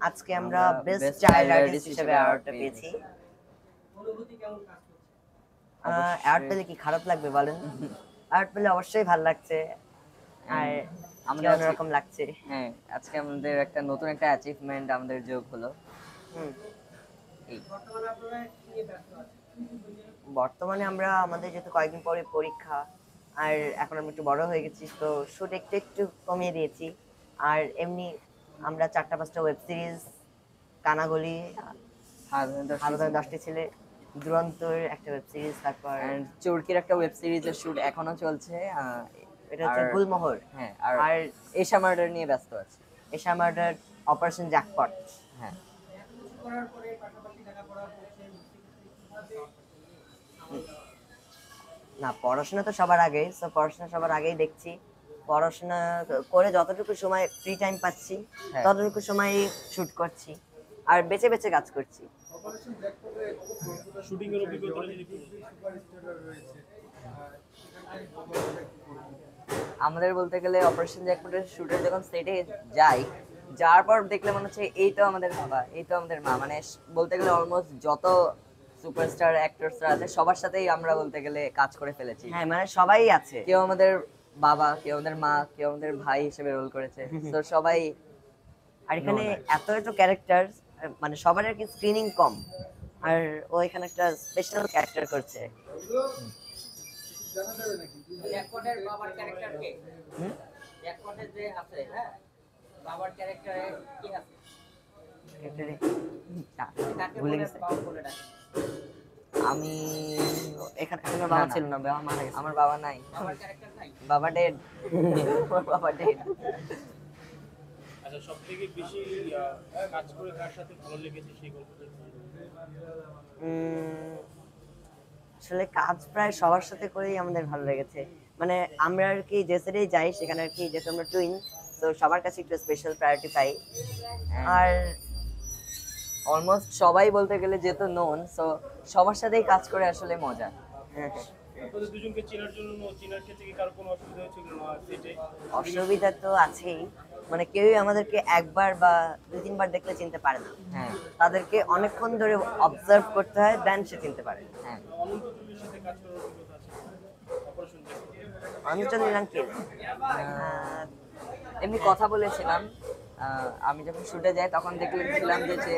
আজকে আমরা best child artist হিসেবে অ্যাওয়ার্ডটা পেয়েছি। অ্যাওয়ার্ড পেলে কি খারাপ লাগবে বলেন? অ্যাওয়ার্ড পেলে অবশ্যই ভালো লাগছে। আর আমাদের অন্যরকম লাগছে? হ্যাঁ আজকে আমাদের একটা নতুন একটা অ্যাচিভমেন্ট আমাদের যোগ হলো। হুম। বর্তমানে আপনারা কি নিয়ে ব্যস্ত আছেন? বর্তমানে আমরা আমাদের যেহেতু কয়েকদিন পরে পরীক্ষা আর এখন আমি একটু বড় হয়ে গেছি তো শুট একটু একটু কমিয়ে দিয়েছি। আর এমনি আমরা চারটা পাঁচটা ওয়েব সিরিজ কানাগলি আলাদা দশটি ছেলে। দুরন্তর একটা ওয়েব সিরিজ তারপর চরকির একটা ওয়েব সিরিজের শুট এখনও চলছে এটা হচ্ছে গুলমোহর। হ্যাঁ আর এশা মার্ডার নিয়ে ব্যস্ত আছে। Esha murder operation jackpot. হ্যাঁ। না পড়াশোনা তো সবার আগে তো পড়াশোনা সবার আগেই দেখছি। পড়াশোনা করে যতটুকু সময় ফ্রি টাইম পাচ্ছি হ্যাঁ। ততটুকু সময় শুট করছি আর বেছে বেছে কাজ করছি। আমাদের বলতে গেলে অপারেশন জ্যাকপটের শুটের যখন সেটে যাই যাওয়ার পর দেখলে মনে হচ্ছে এই তো আমাদের বাবা এই তো আমাদের মা। মানে বলতে গেলে অলমোস্ট যত সুপারস্টার অ্যাক্টরসরা আছে সবার সাথেই আমরা বলতে গেলে কাজ করে ফেলেছি। হ্যাঁ মানে সবাই আছে। কেউ আমাদের বাবা কেউ আমাদের মা কেউ আমাদের ভাই হিসেবে রোল করেছে। তো সবাই আর এখানে. এত এত ক্যারেক্টার মানে সবার আর কি স্ক্রিনিং কম। আর ও এখানে একটা স্পেশাল ক্যারেক্টার করছে। বাবার ক্যারেক্টার কে? যে আছে হ্যাঁ? বাবার ক্যারেক্টারে কি আছে? আমি এখানে বাবা। ছিল না বাবা মারা গেছে। আমার বাবা নাই। বাবা ডেড আমার বাবা ডেড আচ্ছা বেশি কাজ করে কার সাথে ভালো লেগেছে সেই গল্পটা একটু বলুন। উম, আসলে কাজ প্রায় সবার সাথে করেই আমাদের ভালো লেগেছে। মানে আমরা আর কি যে সাইডেই যাই সেখানে আর কি যেহেতু আমরা টুইন তো সবার কাছে একটু স্পেশাল প্রায়োরিটি পাই। আর অলমোস্ট সবাই বলতে গেলে যেহেতু নোন সো সবার সাথেই কাজ করে আসলে মজা। আপনাদের দুজনকে চেনার জন্য চেনার ক্ষেত্রে কি কারও কোনো অসুবিধা হয়েছিল না সেটে অসুবিধা তো আছেই। মানে কেউই আমাদেরকে একবার বা দুই তিনবার দেখলে চিনতে পারে না। হ্যাঁ। তাদেরকে অনেকক্ষণ ধরে অবজার্ভ করতে হয় দেন সে চিনতে পারে। হ্যাঁ। অনন্ত নিলাঙ্কির এমনি কথা বলেছিলাম। আমি যখন শুটে যাই তখন দেখলেছিলাম যে